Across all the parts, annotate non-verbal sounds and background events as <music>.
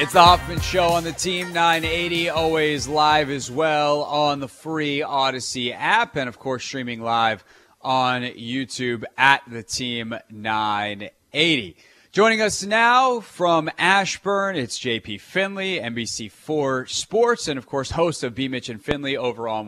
It's the Hoffman Show on the Team 980, always live as well on the free Audacy app, and of course, streaming live on YouTube at the Team 980. Joining us now from Ashburn, it's JP Finlay, NBC4 Sports, and of course, host of B. Mitch and Finlay over on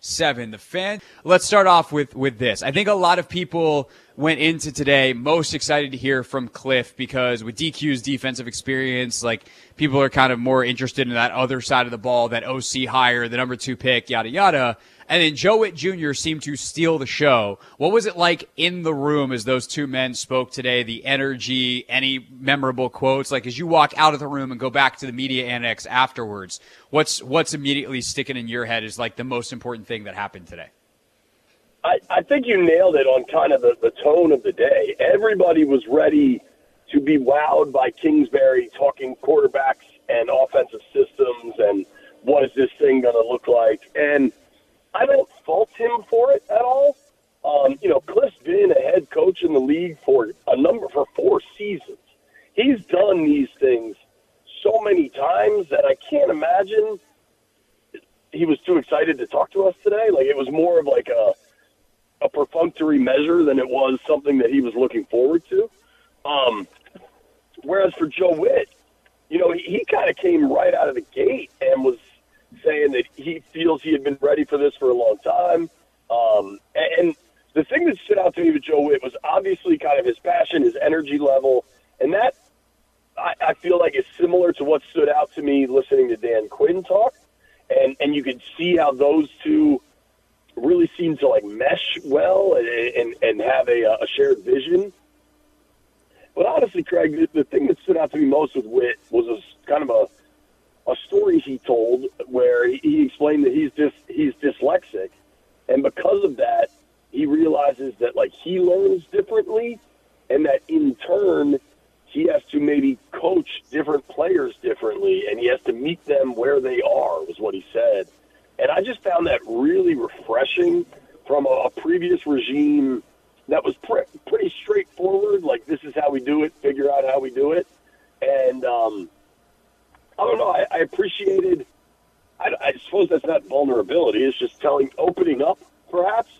106.7 The Fan. Let's start off with, with this. I think a lot of people went into today most excited to hear from Kliff because with DQ's defensive experience, like people are kind of more interested in that other side of the ball, that OC hire, the number two pick, yada yada. And then Joe Whitt Jr. seemed to steal the show. What was it like in the room as those two men spoke today? The energy, any memorable quotes? Like as you walk out of the room and go back to the media annex afterwards, what's what's immediately sticking in your head is like the most important thing that happened today? I, I think you nailed it on kind of the, the tone of the day. Everybody was ready to be wowed by Kingsbury talking quarterbacks and offensive systems and what is this thing going to look like. And I don't fault him for it at all. Um, you know, Kliff's been a head coach in the league for a number for four seasons. He's done these things so many times that I can't imagine he was too excited to talk to us today. Like it was more of like a a perfunctory measure than it was something that he was looking forward to. Um, whereas for Joe Whitt, you know, he, he kind of came right out of the gate and was saying that he had been ready for this for a long time. Um, and, and the thing that stood out to me with Joe Whitt was obviously kind of his passion, his energy level, and that I, I feel like is similar to what stood out to me listening to Dan Quinn talk. And and you could see how those two really seem to like mesh well and and, and have a, a shared vision. But honestly, Craig, the, the thing that stood out to me most with Whitt was a, kind of a a story he told where he, explained that he's dis, he's dyslexic, and because of that, he realizes that like he learns differently, and that in turn he has to maybe coach different players differently, and he has to meet them where they are. Was what he said and I just found that really refreshing from a, a previous regime that was pre- pretty straightforward. Like, this is how we do it, figure out how we do it. And um, I don't know, I, I appreciated, I, I suppose that's not vulnerability, it's just telling, opening up, perhaps.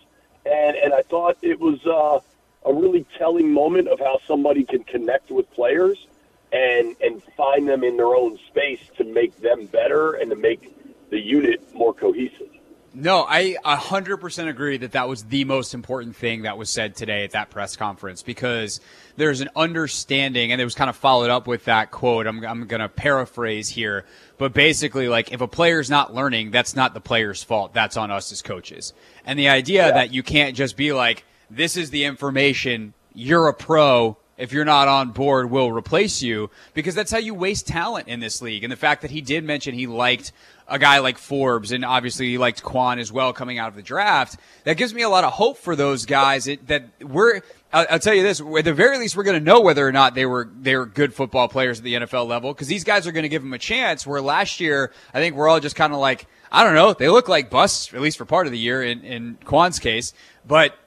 And, and I thought it was uh, a really telling moment of how somebody can connect with players and and find them in their own space to make them better and to make the unit more cohesive. No, I 100% agree that that was the most important thing that was said today at that press conference because there's an understanding, and it was kind of followed up with that quote. I'm, I'm going to paraphrase here, but basically, like, if a player's not learning, that's not the player's fault. That's on us as coaches. And the idea yeah. that you can't just be like, this is the information, you're a pro, if you're not on board we'll replace you because that's how you waste talent in this league. And the fact that he did mention he liked a guy like Forbes, and obviously he liked Quan as well coming out of the draft. That gives me a lot of hope for those guys. It, that we're, I'll, I'll, tell you this: at the very least, we're going to know whether or not they were they were good football players at the NFL level because these guys are going to give them a chance. Where last year, I think we're all just kind of like, I don't know, they look like busts at least for part of the year in in Quan's case, but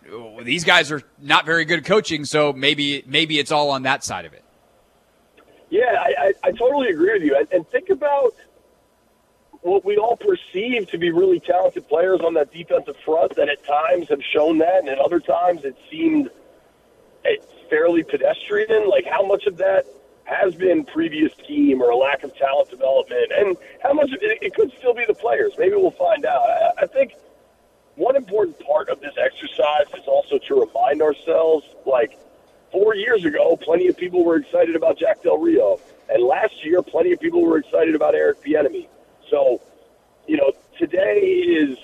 these guys are not very good coaching, so maybe maybe it's all on that side of it. Yeah, I, I, I totally agree with you. And, and think about what we all perceive to be really talented players on that defensive front that at times have shown that, and at other times it seemed eh, fairly pedestrian. Like how much of that has been previous team or a lack of talent development, and how much of it, it could still be the players. Maybe we'll find out. I, I think one important part of this exercise is also to remind ourselves, like four years ago, plenty of people were excited about Jack Del Rio, and last year, plenty of people were excited about Eric Bieniemy. So, you know, today is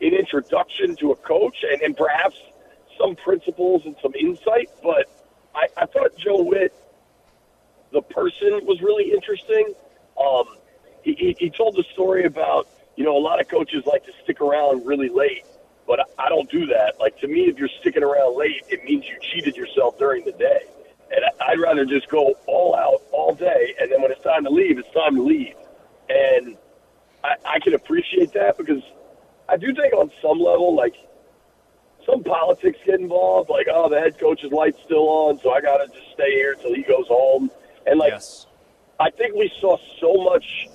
an introduction to a coach and, and perhaps some principles and some insight. But I, I thought Joe Whitt, the person, was really interesting. Um, he, he, he told the story about, you know, a lot of coaches like to stick around really late, but I, I don't do that. Like, to me, if you're sticking around late, it means you cheated yourself during the day. And I'd rather just go all out all day, and then when it's time to leave, it's time to leave. And I, I can appreciate that because I do think on some level, like some politics get involved. Like, oh, the head coach's light's still on, so I got to just stay here until he goes home. And like, yes. I think we saw so much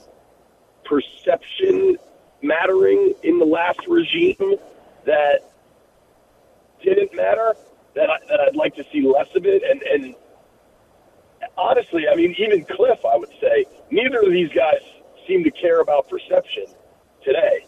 perception mattering in the last regime that didn't matter. That, I, that I'd like to see less of it. And, and honestly, I mean, even Kliff, I would say, neither of these guys seem to care about perception today.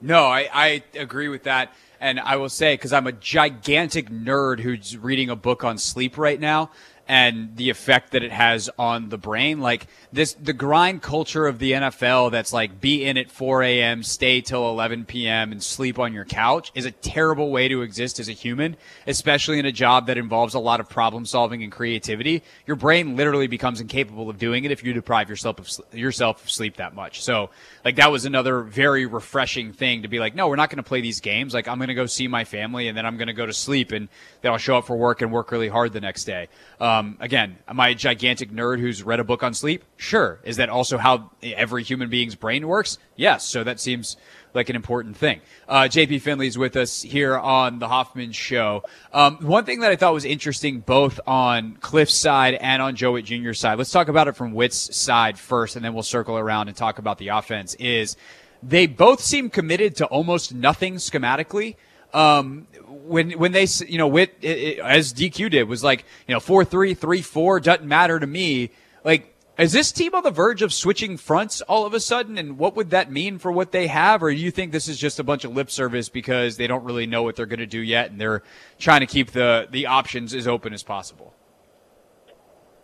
No, I, I agree with that. And I will say, because I'm a gigantic nerd who's reading a book on sleep right now, and the effect that it has on the brain. Like this, the grind culture of the NFL that's like be in at 4 a.m., stay till 11 p.m., and sleep on your couch is a terrible way to exist as a human, especially in a job that involves a lot of problem solving and creativity. Your brain literally becomes incapable of doing it if you deprive yourself of yourself of sleep that much. So, like that was another very refreshing thing to be like, no, we're not going to play these games. Like I'm going to go see my family and then I'm going to go to sleep and then I'll show up for work and work really hard the next day. Uh, Um, again, am I a gigantic nerd who's read a book on sleep? Sure. Is that also how every human being's brain works? Yes. So that seems like an important thing. Uh, JP Finlay is with us here on the Hoffman Show. Um, one thing that I thought was interesting, both on Kliff's side and on Joe Whitt Jr.'s side. Let's talk about it from Whitt's side first, and then we'll circle around and talk about the offense. Is they both seem committed to almost nothing schematically. Um, when when they you know it, as DQ did was like you know four three three four doesn't matter to me. Like is this team on the verge of switching fronts all of a sudden? And what would that mean for what they have? Or do you think this is just a bunch of lip service because they don't really know what they're going to do yet and they're trying to keep the, the options as open as possible?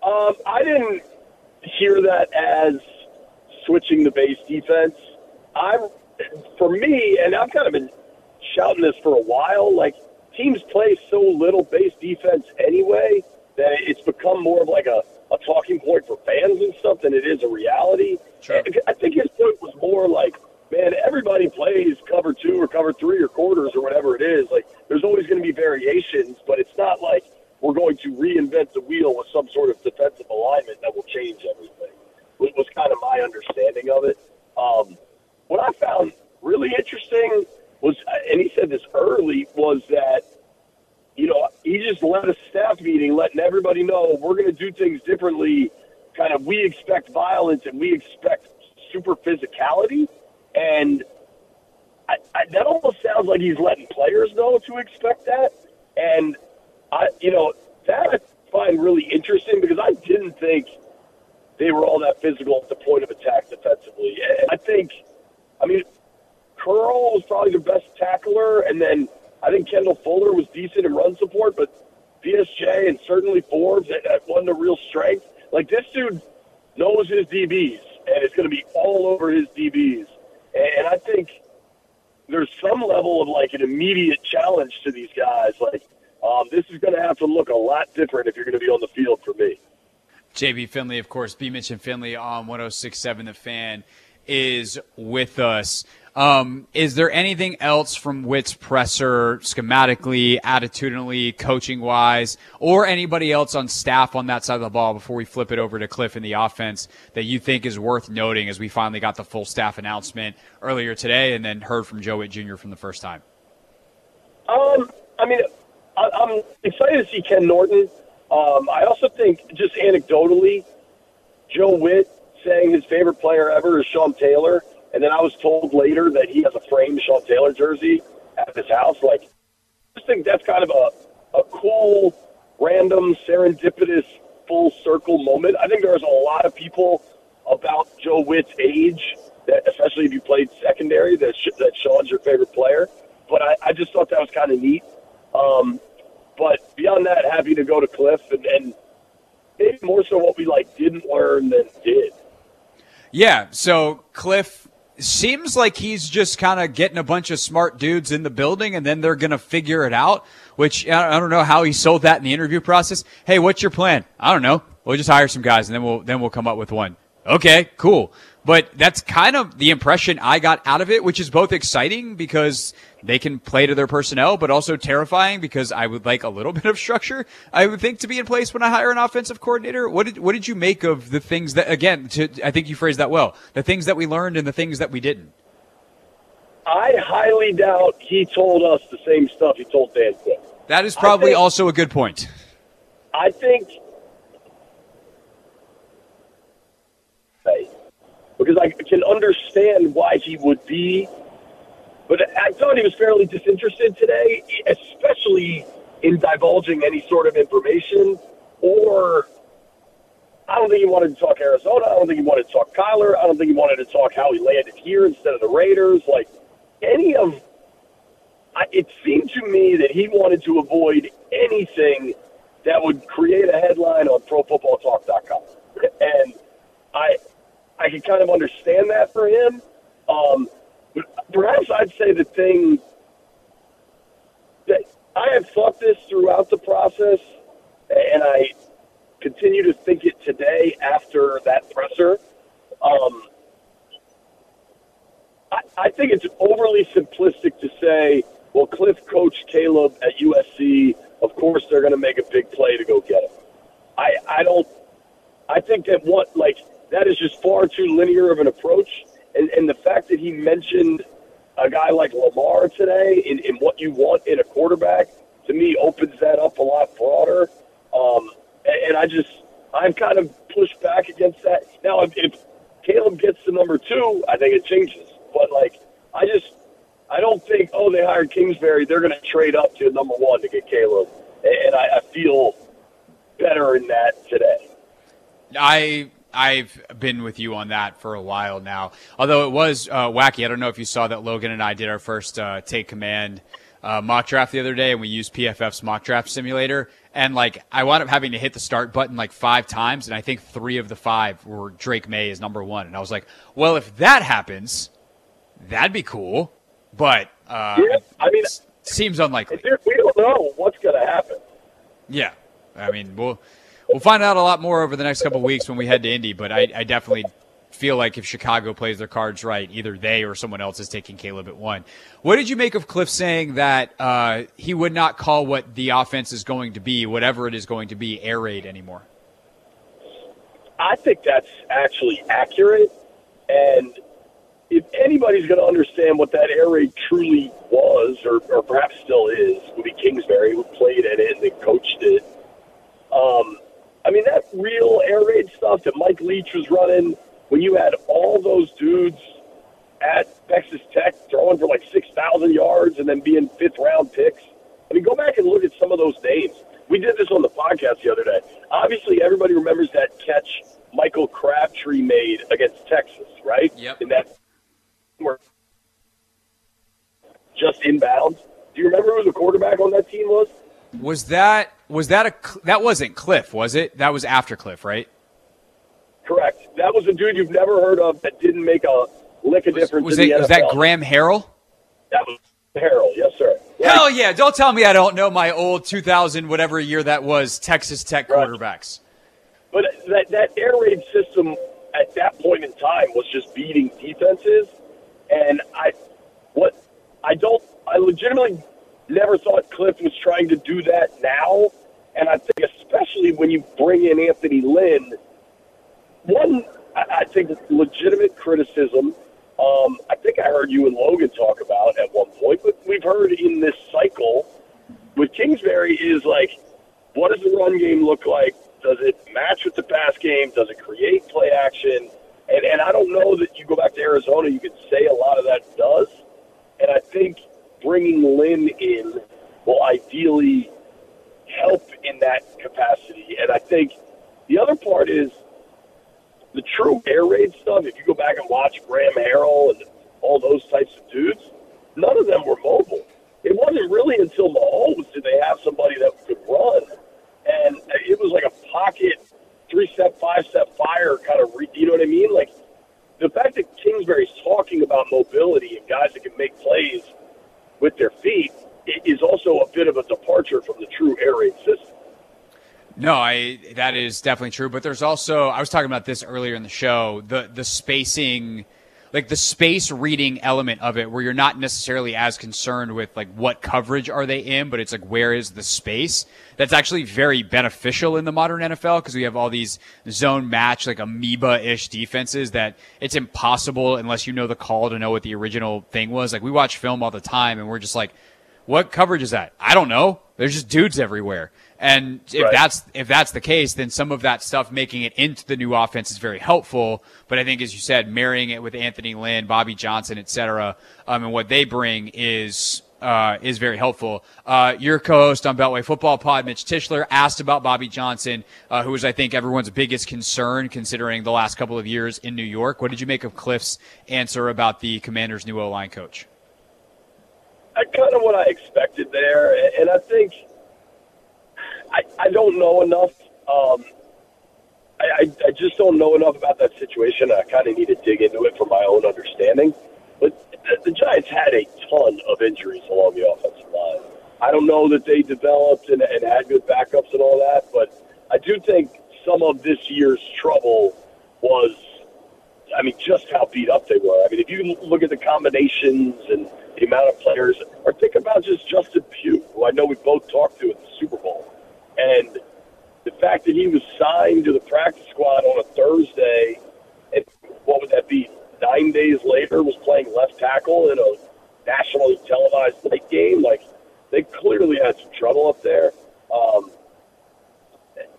Um, I didn't hear that as switching the base defense. I, for me, and I've kind of been shouting this for a while. Like teams play so little base defense anyway that it's become more of like a, a talking point for fans and stuff than it is a reality. Sure. I think his point was more like, man, everybody plays cover two or cover three or quarters or whatever it is. Like there's always going to be variations, but it's not like we're going to reinvent the wheel with some sort of defensive alignment that will change everything. It was kind of my understanding of it. Um, what I found really interesting was, and he said this early, was that, you know, he just led a staff meeting letting everybody know we're going to do things differently. Kind of, we expect violence and we expect super physicality. And I, I, that almost sounds like he's letting players know to expect that. And, I, you know, that I find really interesting because I didn't think they were all that physical at the point of attack defensively. And I think, I mean, Curl was probably the best tackler, and then I think Kendall Fuller was decent in run support, but BSJ and certainly Forbes that wasn't a real strength. Like this dude knows his DBs, and it's going to be all over his DBs. And I think there's some level of like an immediate challenge to these guys. Like um, this is going to have to look a lot different if you're going to be on the field for me. JP Finlay, of course, B. Mitch and Finlay on 106.7 The Fan is with us. Um, is there anything else from Whitt's presser, schematically, attitudinally, coaching wise, or anybody else on staff on that side of the ball before we flip it over to Kliff in the offense that you think is worth noting as we finally got the full staff announcement earlier today and then heard from Joe Whitt Jr. from the first time? Um, I mean, I, am excited to see Ken Norton. Um, I also think, just anecdotally, Joe Whitt saying his favorite player ever is Sean Taylor and then I was told later that he has a framed Sean Taylor jersey at his house. Like, I just think that's kind of a, a cool, random, serendipitous, full circle moment. I think there's a lot of people about Joe Whitt's age, that, especially if you played secondary, that, that Sean's your favorite player. But I, I just thought that was kind of neat. Um, but beyond that, happy to go to Kliff and, and maybe more so what we like didn't learn than did. Yeah. So Kliff seems like he's just kind of getting a bunch of smart dudes in the building and then they're going to figure it out, which I don't know how he sold that in the interview process. Hey, what's your plan? I don't know. We'll just hire some guys and then we'll, then we'll come up with one. Okay, cool. But that's kind of the impression I got out of it, which is both exciting because they can play to their personnel, but also terrifying because I would like a little <laughs> bit of structure. I would think to be in place when I hire an offensive coordinator. What did what did you make of the things that again? To, I think you phrased that well. The things that we learned and the things that we didn't. I highly doubt he told us the same stuff he told Dan Quinn. That is probably think, also a good point. I think because I can understand why he would be. But I thought he was fairly disinterested today, especially in divulging any sort of information. Or I don't think he wanted to talk Arizona. I don't think he wanted to talk Kyler. I don't think he wanted to talk how he landed here instead of the Raiders. Like any of, I, it seemed to me that he wanted to avoid anything that would create a headline on ProFootballTalk.com, and I I can kind of understand that for him. Um, perhaps I'd say the thing that I have thought this throughout the process, and I continue to think it today after that presser. Um, I, I think it's overly simplistic to say, well, Kliff coached Caleb at USC. Of course, they're going to make a big play to go get him. I, I don't. I think that what like that is just far too linear of an approach. And, and the fact that he mentioned a guy like Lamar today in, in what you want in a quarterback, to me, opens that up a lot broader. Um, and, and I just, I'm kind of pushed back against that. Now, if, if Caleb gets to number two, I think it changes. But, like, I just, I don't think, oh, they hired Kingsbury, they're going to trade up to number one to get Caleb. And I, I feel better in that today. I I've been with you on that for a while now. Although it was uh, wacky. I don't know if you saw that Logan and I did our first uh, take command uh, mock draft the other day, and we used PFF's mock draft simulator. And like, I wound up having to hit the start button like five times, and I think three of the five were Drake Maye as number one. And I was like, well, if that happens, that'd be cool. But uh, yeah, I mean, seems unlikely. We don't know what's going to happen. Yeah, I mean, we'll we'll find out a lot more over the next couple weeks when we head to Indy. But I, I definitely feel like if Chicago plays their cards right, either they or someone else is taking Caleb at one. What did you make of Kliff saying that uh, he would not call what the offense is going to be, whatever it is going to be, air raid anymore? I think that's actually accurate. And if anybody's going to understand what that air raid truly was, or, or perhaps still is, would be Kingsbury, who played at it and then coached it. Um, I mean, that real air raid stuff that Mike Leach was running when you had all those dudes at Texas Tech throwing for like 6,000 yards and then being fifth round picks. I mean, go back and look at some of those names. We did this on the podcast the other day. Obviously, everybody remembers that catch Michael Crabtree made against Texas, right? Yep. In that just inbound. Do you remember who the quarterback on that team was? Was that was that a that wasn't Kliff, was it? That was after Kliff, right? Correct. That was a dude you've never heard of that didn't make a lick of difference. Was, it, was that Graham Harrell? That was Harrell, yes, sir. Right. Hell yeah! Don't tell me I don't know my old 2000 whatever year that was Texas Tech quarterbacks. But that that air raid system at that point in time was just beating defenses, and I what I don't I legitimately never thought Kliff was trying to do that now. And I think especially when you bring in Anthony Lynn, one, I think legitimate criticism. Um, I think I heard you and Logan talk about at one point, but we've heard in this cycle with Kingsbury is like, what does the run game look like? Does it match with the pass game? Does it create play action? And, and I don't know that you go back to Arizona, you could say a lot of that does. And I think bringing Lynn in will ideally help in that capacity. And I think the other part is the true air raid stuff. If you go back and watch Graham Harrell and all those types of dudes, none of them were mobile. It wasn't really until Mahomes did they have somebody that could run, and it was like a pocket three-step, five-step fire kind of. Re, you know what I mean? Like the fact that Kingsbury's talking about mobility and guys that can make plays with their feet is also a bit of a departure from the true air raid system. No, I that is definitely true. But there's also I was talking about this earlier in the show the the spacing, like the space reading element of it, where you're not necessarily as concerned with like what coverage are they in, but it's like where is the space. That's actually very beneficial in the modern NFL because we have all these zone match like amoeba ish defenses that it's impossible unless you know the call to know what the original thing was. Like we watch film all the time and we're just like, what coverage is that? I don't know. There's just dudes everywhere. And if Right. that's if that's the case, then some of that stuff making it into the new offense is very helpful. But I think, as you said, marrying it with Anthony Lynn, Bobby Johnson, et cetera, um, and what they bring is uh, is very helpful. Uh, your co-host on Beltway Football Pod, Mitch Tischler, asked about Bobby Johnson, uh, who was, I think, everyone's biggest concern considering the last couple of years in New York. What did you make of Kliff's answer about the Commanders' new O-line coach? I kind of what I expected there, and I think I, I don't know enough. Um, I, I, I just don't know enough about that situation. I kind of need to dig into it for my own understanding. But the, the Giants had a ton of injuries along the offensive line. I don't know that they developed and, and had good backups and all that, but I do think some of this year's trouble was I mean, just how beat up they were. I mean, if you look at the combinations and the amount of players, or think about just Justin Pugh, who I know we both talked to at the Super Bowl, and the fact that he was signed to the practice squad on a Thursday, and what would that be? Nine days later, was playing left tackle in a nationally televised night game. Like they clearly had some trouble up there. Um,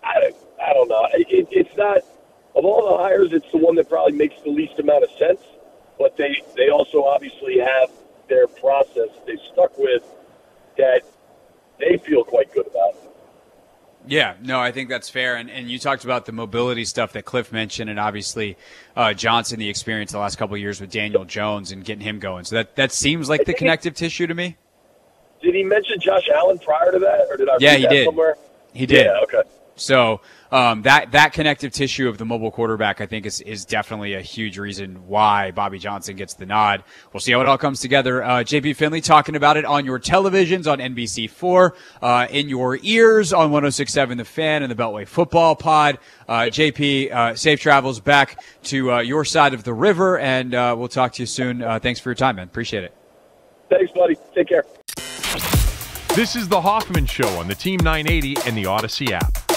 I, I don't know. It, it's not of all the hires, it's the one that probably makes the least amount of sense. But they they also obviously have their process they've stuck with that they feel quite good about. Yeah, no, I think that's fair. And, and you talked about the mobility stuff that Kliff mentioned, and obviously uh, Johnson, the experience the last couple of years with Daniel Jones and getting him going. So that, that seems like the connective tissue to me. Did he mention Josh Allen prior to that, or did I Yeah, read he that did. somewhere? He did. Yeah, okay. So um, that that connective tissue of the mobile quarterback, I think, is is definitely a huge reason why Bobby Johnson gets the nod. We'll see how it all comes together. Uh, JP Finlay talking about it on your televisions on NBC4, uh, in your ears on 106.7 The Fan and the Beltway Football Pod. Uh, JP, uh, safe travels back to uh, your side of the river, and uh, we'll talk to you soon. Uh, thanks for your time, man. Appreciate it. Thanks, buddy. Take care. This is the Hoffman Show on the Team 980 and the Audacy app.